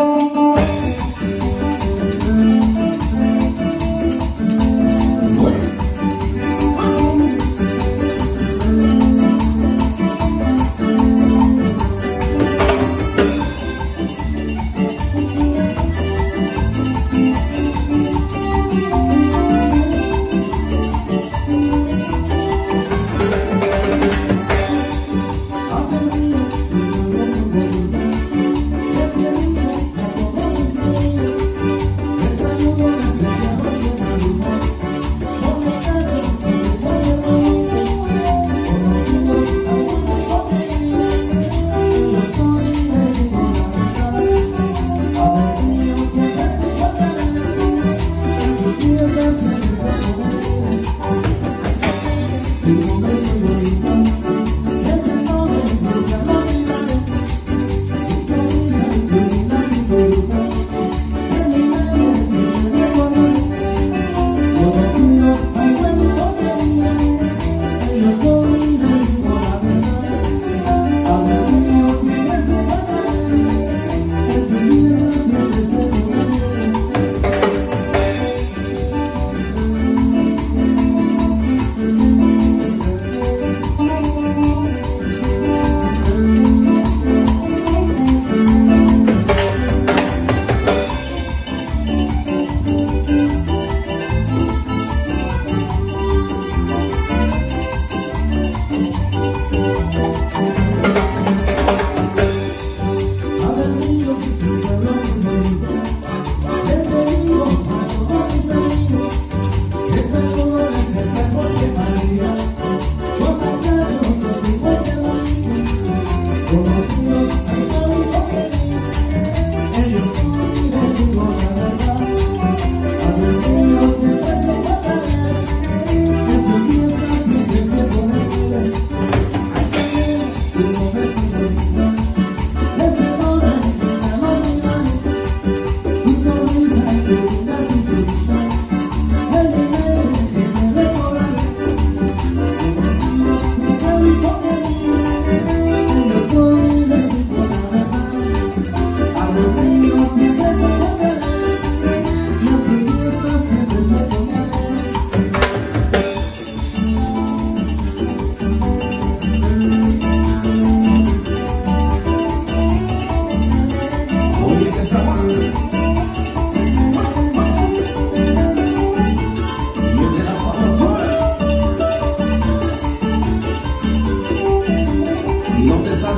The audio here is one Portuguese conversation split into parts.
A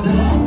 Cause